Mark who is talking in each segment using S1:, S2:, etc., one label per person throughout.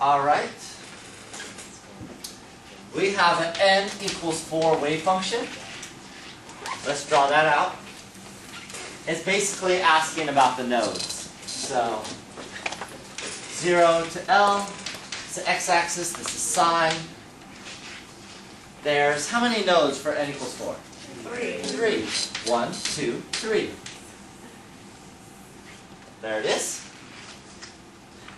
S1: All right. We have an n equals 4 wave function. Let's draw that out. It's basically asking about the nodes. So 0 to L, it's the x-axis, this is sine. There's how many nodes for n equals 4?
S2: Three.
S1: Three. One, two, three. There it is.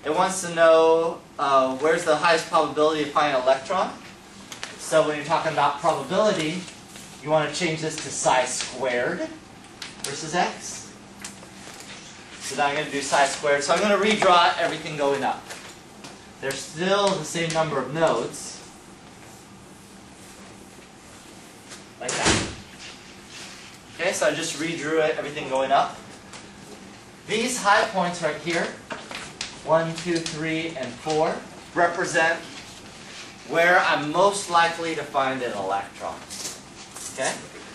S1: It wants to know uh, where's the highest probability of finding an electron. So when you're talking about probability, you want to change this to psi squared versus x. So now I'm going to do psi squared. So I'm going to redraw everything going up. There's still the same number of nodes. Like that. Okay, so I just redrew it, everything going up. These high points right here, one, two, three, and 4, represent where I'm most likely to find an electron. Okay?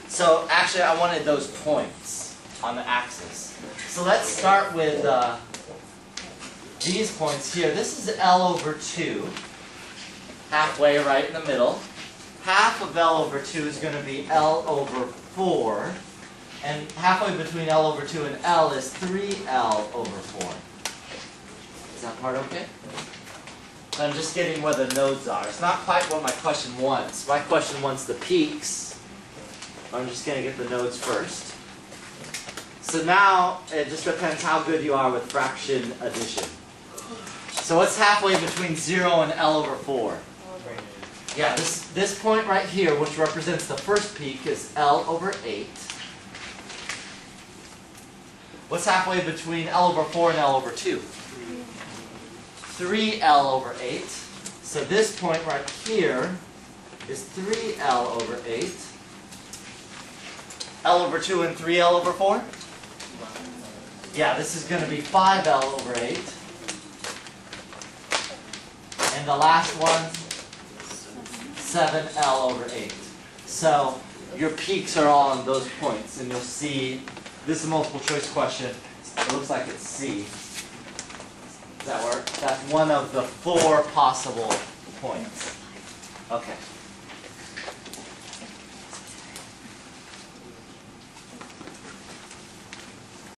S1: So actually I wanted those points on the axis. So let's start with uh, these points here. This is L over 2, halfway right in the middle. Half of L over 2 is going to be L over 4. And halfway between L over 2 and L is 3L over 4. Is that part okay? I'm just getting where the nodes are. It's not quite what my question wants. My question wants the peaks. I'm just going to get the nodes first. So now, it just depends how good you are with fraction addition. So what's halfway between 0 and L over 4? Yeah, this, this point right here, which represents the first peak, is L over 8. What's halfway between L over 4 and L over 2? 3L over 8. So this point right here is 3L over 8. L over 2 and 3L over 4? Yeah, this is going to be 5L over 8. And the last one, 7L over 8. So your peaks are all on those points, and you'll see this is a multiple choice question. It looks like it's C. That work? That's one of the four possible points. Okay.